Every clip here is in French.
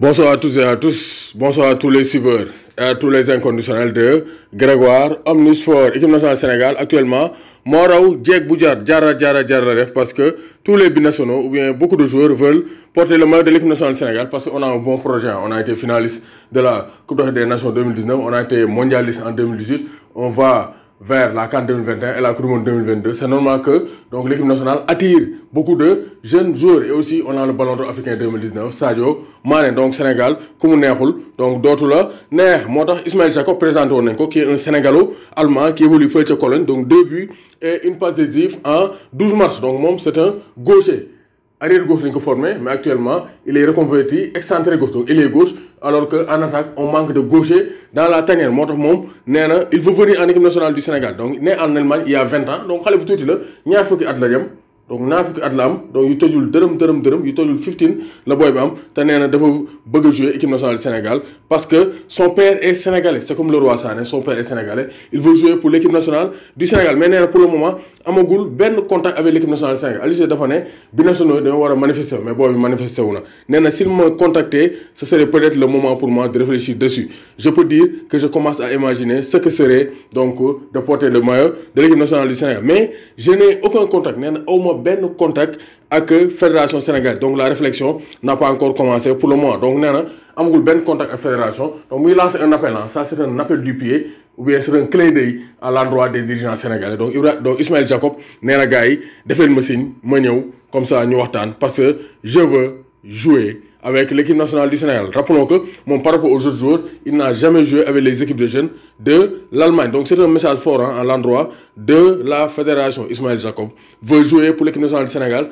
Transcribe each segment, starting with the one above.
Bonsoir à tous et à tous. Bonsoir à tous les suiveurs et à tous les inconditionnels de Grégoire Omnisport équipe nationale Sénégal actuellement. Moo raw jeeg bu jar jara jara jara def parce que tous les binationaux ou bien beaucoup de joueurs veulent porter le maillot de l'équipe nationale Sénégal parce qu'on a un bon projet. On a été finaliste de la Coupe des Nations 2019 on a été mondialiste en 2018 on va vers la CAN 2021 et la Coupe du Monde 2022 c'est normal que donc l'équipe nationale attire beaucoup de jeunes joueurs. Et aussi on a le Ballon d'Or africain 2019 Sadio Mané. Donc Sénégal ku mu donc dootu la neex. Moo Ismaël Jacob présenté woon nañ ko qui est un Sénégalo-allemand qui évolue fële ca Cologne. Donc deux buts et une passe décisive en 12 matchs. Donc c'est un gaucher arrière gauche lañ formé mais actuellement il est reconverti excentré gauche. Il est gauche alors que en attaque on manque de gaucher dans la tanière. Moo il veut venir en équipe nationale du Sénégal. Donc né en Allemagne il y a 20 ans. Donc xale bu tuuti la ñaar fukki at donc ñaar fukki at la am donc yu tojul dërëm dërëm dërëm yu tojul 15 la booy bi am te nee na dafa bëgg a jouer équipe nationale du Sénégal parce que son père est sénégalais c'est comme le roi Sané son père est sénégalais il veut jouer pour l'équipe nationale du Sénégal mais nee na pour le moment amagul benn contact avec l'équipe nationale du Sénégal. Aliou Cissé dafa ne binationaux dañoo war a manifester mais booy bi manifesté wu na. Nee na s'il me contactait ce serait peut-être le moment pour moi de réfléchir dessus. Je peux dire que je commence à imaginer ce que serait donc de porter le maillot de l'équipe nationale du Sénégal mais je n'ai aucun contact nee na awma benn contact ak fédération sénégalaise donc la réflexion n'a pas encore commencé pour le moment. Donc nee na amagul benn contact ak fédération. Donc muy lancer un appel ah ça c'est un appel du pied ou bien c'est un clin d'œil à l'endroit des dirigeants sénégalais. Donc Ibra donc Ismaël Jacob na gars yi signe comme ça ñu waxtaan parce que je veux jouer avec l'équipe nationale du Sénégal. Rappelons que moom par rapport aux autres joueurs il n'a jamais joué avec les équipes de jeunes de l'Allemagne. Donc c'est un message fort hein, à l'endroit de la fédération. Ismaël Jacob veut jouer pour l'équipe nationale du Sénégal.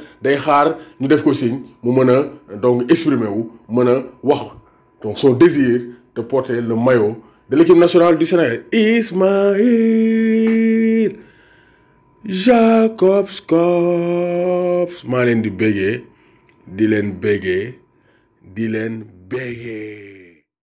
Ñu def ko signe a donc exprimer wax. Donc son désir de porter le maillot de l'équipe nationale du Sénégal. Ismaël Jacob Scops di béggee di leen béggee di leen béggee